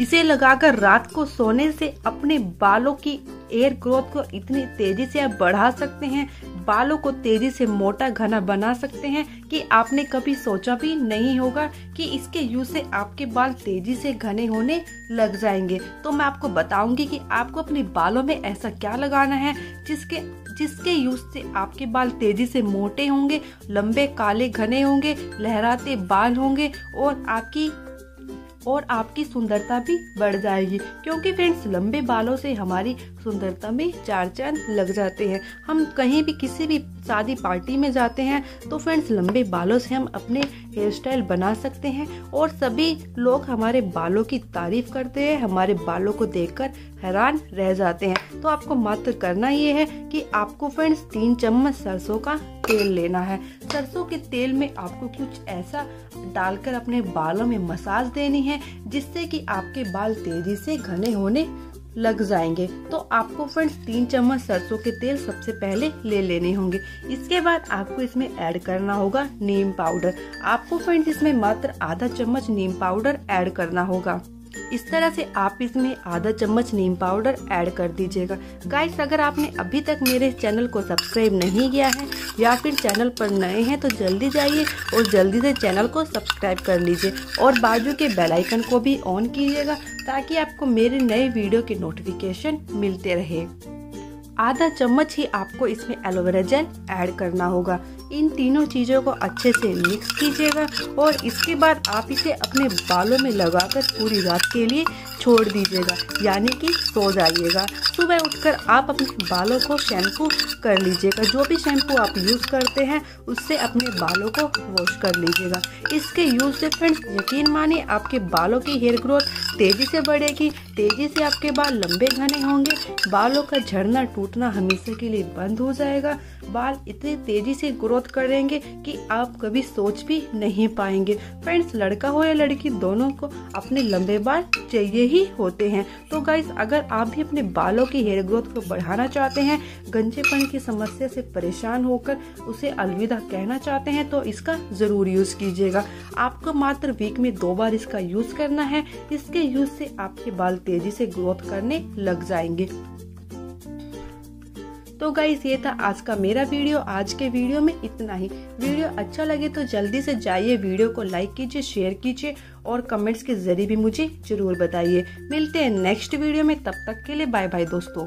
इसे लगाकर रात को सोने से अपने बालों की एयर ग्रोथ को इतनी तेज़ी से आप बढ़ा सकते हैं, बालों को तेज़ी से मोटा घना बना सकते हैं कि आपने कभी सोचा भी नहीं होगा कि इसके यूज़ से आपके बाल तेज़ी से घने होने लग जाएँगे। तो मैं आपको बताऊँगी कि आपको अपने बालों में ऐसा क्या लगाना है जिसके जिसके यूज़ से आपके बाल तेज़ी से मोटे होंगे, लंबे, काले, घने होंगे, लहराते बाल होंगे और आपकी और आपकी सुंदरता भी बढ़ जाएगी। क्योंकि फ्रेंड्स लंबे बालों से हमारी सुंदरता में चार चाँद लग जाते हैं। हम कहीं भी किसी भी शादी पार्टी में जाते हैं तो फ्रेंड्स लंबे बालों से हम अपने हेयर स्टाइल बना सकते हैं और सभी लोग हमारे बालों की तारीफ़ करते हैं, हमारे बालों को देखकर हैरान रह जाते हैं। तो आपको मात्र करना ये है कि आपको फ्रेंड्स तीन चम्मच सरसों का तेल लेना है। सरसों के तेल में आपको कुछ ऐसा डालकर अपने बालों में मसाज देनी है, जिससे कि आपके बाल तेज़ी से घने होने लग जाएँगे। तो आपको फ्रेंड्स तीन चम्मच सरसों के तेल सबसे पहले ले लेने होंगे। इसके बाद आपको इसमें ऐड करना होगा नीम पाउडर आपको फ्रेंड्स इसमें मात्र आधा चम्मच नीम पाउडर ऐड करना होगा। इस तरह से आप इसमें आधा चम्मच नीम पाउडर ऐड कर दीजिएगा। गाइस अगर आपने अभी तक मेरे चैनल को सब्सक्राइब नहीं किया है या फिर चैनल पर नए हैं तो जल्दी जाइए और जल्दी से चैनल को सब्सक्राइब कर लीजिए और बाजू के बेल आइकन को भी ऑन कीजिएगा ताकि आपको मेरे नए वीडियो के नोटिफिकेशन मिलते रहे। आधा चम्मच ही आपको इसमें एलोवेरा जेल ऐड करना होगा। इन तीनों चीज़ों को अच्छे से मिक्स कीजिएगा और इसके बाद आप इसे अपने बालों में लगाकर पूरी रात के लिए छोड़ दीजिएगा, यानी कि सो जाइएगा। सुबह उठकर आप अपने बालों को शैम्पू कर लीजिएगा। जो भी शैम्पू आप यूज़ करते हैं, उससे अपने बालों को वॉश कर लीजिएगा। इसके यूज़ से फ्रेंड्स यकीन मानिए, आपके बालों की हेयर ग्रोथ तेज़ी से बढ़ेगी। तेज़ी से आपके बाल लंबे घने होंगे। बालों का झड़ना टूटना हमेशा के लिए बंद हो जाएगा। बाल इतने तेज़ी से ग्रोथ करेंगे कि आप कभी सोच भी नहीं पाएँगे। फ्रेंड्स, लड़का हो या लड़की, दोनों को अपने लंबे बाल चाहिए ही होते हैं। तो गाइज़ अगर आप भी अपने बालों की हेयर ग्रोथ को बढ़ाना चाहते हैं, गंजेपन की समस्या से परेशान होकर उसे अलविदा कहना चाहते हैं तो इसका ज़रूर यूज़ कीजिएगा। आपको मात्र वीक में दो बार इसका यूज़ करना है। इसके यूज़ से आपके बाल तेज़ी से ग्रोथ करने लग जाएँगे। तो गाइज़ ये था आज का मेरा वीडियो आज के वीडियो में इतना ही। वीडियो अच्छा लगे तो जल्दी से जाइए वीडियो को लाइक कीजिए शेयर कीजिए और कमेंट्स के ज़रिए भी मुझे ज़रूर बताइए। मिलते हैं नेक्स्ट वीडियो में। तब तक के लिए बाय बाय दोस्तों।